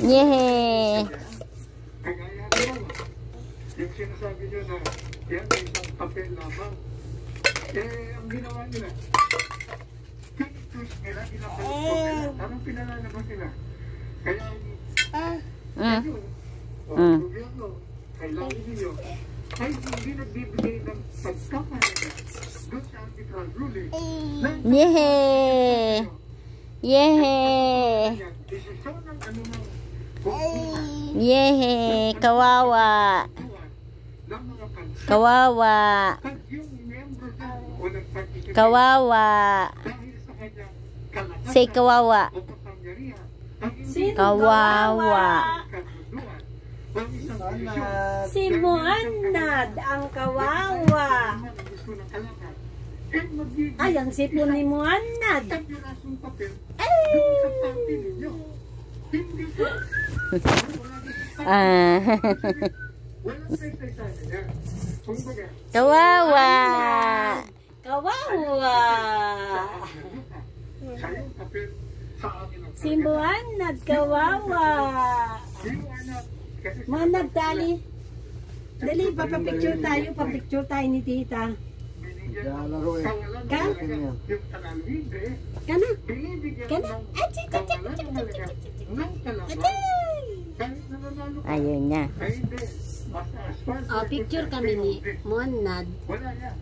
Yehey! Kagaya naman, yung sinasabi nyo na yan ay isang papel lamang. Eh, ang ginawa nila, tinitwist nila, ginapalik ko nila. Anong pinalalabas nila? Kaya, Mm. yun, o, Mm. gobyerno, kailangan ninyo, ay hindi nagbibigay ng pagkakalaga doon sa arbitral ruling. Yehey! Yehey! Yehey! Kawawa! pansa Kawawa! Kawawa! kalakasan Say kawawa! Kawawa! Si Muannad ang kawawa. eh Ay, ang sipon ni Muannad. sa Ah. Kawawa! Kawawa. Si Muannad kawawa. Muannad, tali. Dali, papapicture tayo. Papicture tayo ni tita. Binigyan Lalaro eh. Ka? Kahit nananalo ka, Ayun na. ay hindi. Basta as far as Oh, picture kami ni. Muannad. Wala yan.